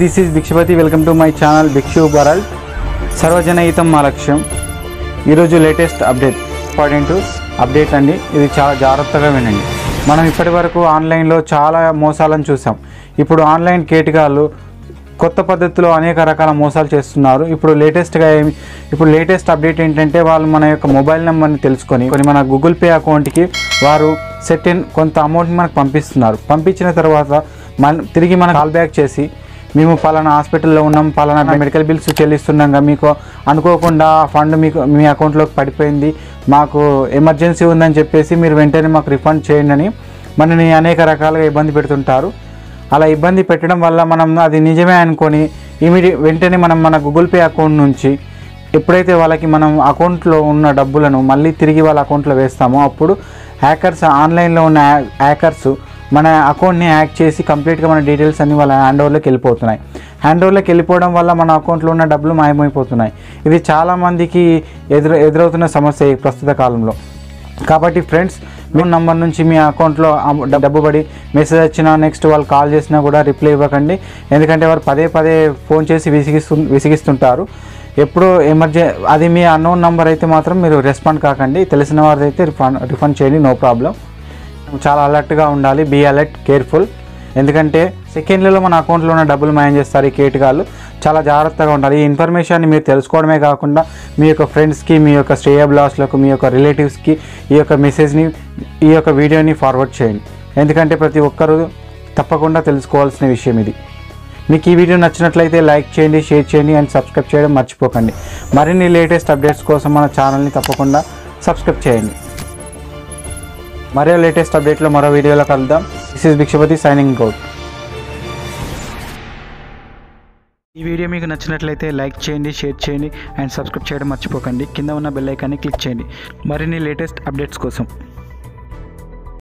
This is Bhikshapathi welcome to my channel భిక్షు బరల్ సర్వజనహితం మా లక్ష్యం ఈరోజు లేటెస్ట్ అప్డేట్ ఇంపార్టెంట్ అప్డేట్ అండి. ఇది చాలా జాగ్రత్తగా వినండి. మనం ఇప్పటి వరకు ఆన్లైన్లో చాలా మోసాలను చూసాం. ఇప్పుడు ఆన్లైన్ కేటగాళ్ళు కొత్త పద్ధతిలో అనేక రకాల మోసాలు చేస్తున్నారు. ఇప్పుడు లేటెస్ట్గా ఏమి ఇప్పుడు లేటెస్ట్ అప్డేట్ ఏంటంటే వాళ్ళు మన యొక్క మొబైల్ నెంబర్ని తెలుసుకొని కొన్ని మన గూగుల్ పే అకౌంట్కి వారు సెట్ ఇన్ కొంత అమౌంట్ని మనకు పంపిస్తున్నారు. పంపించిన తర్వాత మన తిరిగి మన కాల్ బ్యాక్ చేసి మేము పలానా హాస్పిటల్లో ఉన్నాం పలానా మెడికల్ బిల్స్ చెల్లిస్తున్నాగా మీకు అనుకోకుండా ఫండ్ మీకు మీ అకౌంట్లోకి పడిపోయింది. మాకు ఎమర్జెన్సీ ఉందని చెప్పేసి మీరు వెంటనే మాకు రిఫండ్ చేయండి అని మనని అనేక రకాలుగా ఇబ్బంది పెడుతుంటారు. అలా ఇబ్బంది పెట్టడం వల్ల మనం అది నిజమే అనుకొని ఇమీడియట్ వెంటనే మనం మన గూగుల్ పే అకౌంట్ నుంచి ఎప్పుడైతే వాళ్ళకి మనం అకౌంట్లో ఉన్న డబ్బులను మళ్ళీ తిరిగి వాళ్ళ అకౌంట్లో వేస్తామో అప్పుడు హ్యాకర్స్ ఆన్లైన్లో ఉన్న హ్యాకర్స్ మన అకౌంట్ని హ్యాక్ చేసి కంప్లీట్గా మన డీటెయిల్స్ అన్ని వాళ్ళ హ్యాండ్ ఓవర్లోకి వెళ్ళిపోతున్నాయి. హ్యాండ్ ఓవర్లోకి వెళ్ళిపోవడం వల్ల మన అకౌంట్లో ఉన్న డబ్బులు మాయమైపోతున్నాయి. ఇది చాలామందికి ఎదురు ఎదురవుతున్న సమస్య ప్రస్తుత కాలంలో. కాబట్టి ఫ్రెండ్స్ మీ నంబర్ నుంచి మీ అకౌంట్లో డబ్బు పడి మెసేజ్ వచ్చినా నెక్స్ట్ వాళ్ళు కాల్ చేసినా కూడా రిప్లై ఇవ్వకండి. ఎందుకంటే వారు పదే పదే ఫోన్ చేసి విసిగిస్తు విసిగిస్తుంటారు. ఎప్పుడు ఎమర్జెన్ అది మీ అన్నోన్ నంబర్ అయితే మాత్రం మీరు రెస్పాండ్ కాకండి. తెలిసిన వారిదైతే అయితే రిఫండ్ రిఫండ్ చేయండి నో ప్రాబ్లం చాలా అలర్ట్గా ఉండాలి. Be alert careful. ఎందుకంటే సెకండ్లలో మన అకౌంట్లో ఉన్న డబ్బులు మాయం చేస్తారు ఈ కేటగాళ్ళు చాలా జాగ్రత్తగా ఉండాలి. ఈ ఇన్ఫర్మేషన్ని మీరు తెలుసుకోవడమే కాకుండా మీ యొక్క ఫ్రెండ్స్కి మీ యొక్క శ్రేయబ్లాస్లకు మీ యొక్క రిలేటివ్స్కి ఈ యొక్క మెసేజ్ని ఈ యొక్క వీడియోని ఫార్వర్డ్ చేయండి. ఎందుకంటే ప్రతి ఒక్కరూ తప్పకుండా తెలుసుకోవాల్సిన విషయం ఇది. మీకు ఈ వీడియో నచ్చినట్లయితే లైక్ చేయండి షేర్ చేయండి అండ్ సబ్స్క్రైబ్ చేయడం మర్చిపోకండి. మరిన్ని లేటెస్ట్ అప్డేట్స్ కోసం మన ఛానల్ని తప్పకుండా సబ్స్క్రైబ్ చేయండి. మరో లేటెస్ట్ అప్డేట్లో మరో వీడియోలో కలుద్దాం. This is Bhikshapathi signing out ఈ వీడియో మీకు నచ్చినట్లయితే లైక్ చేయండి షేర్ చేయండి అండ్ సబ్స్క్రైబ్ చేయడం మర్చిపోకండి. కింద ఉన్న బెల్ ఐకాన్ని క్లిక్ చేయండి. మరిన్ని లేటెస్ట్ అప్డేట్స్ కోసం.